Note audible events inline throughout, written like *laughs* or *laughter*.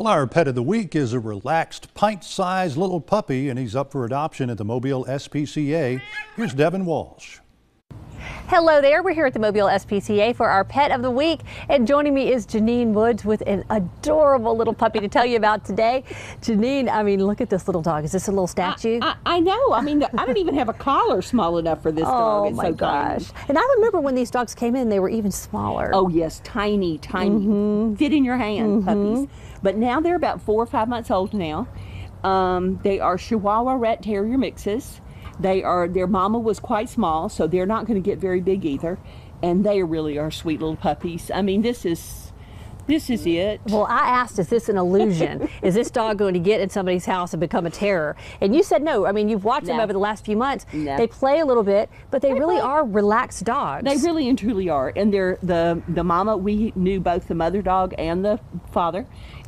Well, our pet of the week is a relaxed, pint-sized little puppy, and he's up for adoption at the Mobile SPCA. Here's Devin Walsh. Hello there, we're here at the Mobile SPCA for our pet of the week, and joining me is Janine Woods with an adorable little puppy to tell you about today. Janine, I mean, look at this little dog. Is this a little statue? I, I, I know. I mean, I don't even have a collar small enough for this *laughs* dog. oh It's my so gosh. tiny. And I remember when these dogs came in, they were even smaller. Oh yes, tiny, tiny, Mm-hmm. fit in your hand puppies. But now they're about four or five months old now. Um, they are Chihuahua Rat Terrier mixes. They are their mama was quite small, so they're not going to get very big either. And they really are sweet little puppies. I mean, this is this is it. Well, I asked, is this an illusion? *laughs* is this dog going to get in somebody's house and become a terror? And you said no. I mean, you've watched them over the last few months. No. They play a little bit, but they, really play. are relaxed dogs. They really and truly are. And they're the the mama. We knew both the mother dog and the father,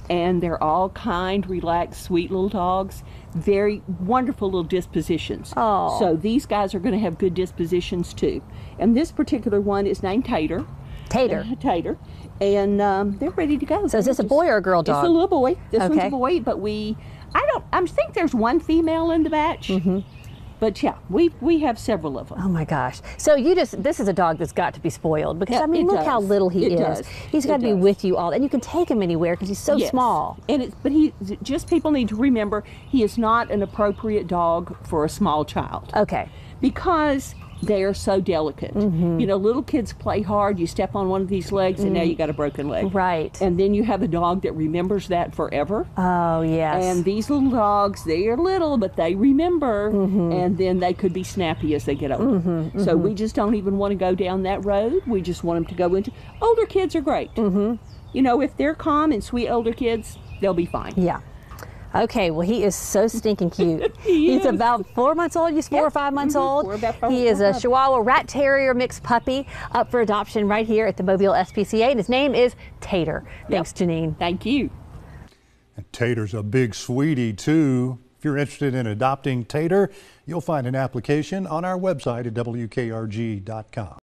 and they're all kind, relaxed, sweet little dogs. Very wonderful little dispositions. Aw. So these guys are going to have good dispositions too. And this particular one is named Tater. Tater. *laughs* Tater. And um, they're ready to go. So is this a boy or a girl dog? It's a little boy. This one's a boy, but we, I don't, I think there's one female in the batch. Mm-hmm. But yeah, we we have several of them. Oh my gosh. So you just, this is a dog that's got to be spoiled because Yeah, I mean, look how little he It is. does. He's got to be with you all, and you can take him anywhere because he's so Yes. small. And it's but he just people need to remember he is not an appropriate dog for a small child Okay. because they are so delicate. Mm-hmm. You know, little kids play hard. You step on one of these legs and now you got a broken leg. Mm. Right. And then you have a dog that remembers that forever. Oh, yes. And these little dogs, they are little, but they remember, Mm-hmm. and then they could be snappy as they get older. So we just don't even want to go down that road. We just want them to go into. Older kids are great. Mm-hmm. You know, if they're calm and sweet older kids, they'll be fine. yeah. Okay, well, he is so stinking *laughs* cute. He He's is. about four months old. He's four Yeah. or five months Mhm. old. We're about four- he is four a five. Chihuahua Rat Terrier mixed puppy up for adoption right here at the Mobile SPCA, and his name is Tater. Thanks, Janine. Thank you. And Tater's a big sweetie, too. If you're interested in adopting Tater, you'll find an application on our website at WKRG.com.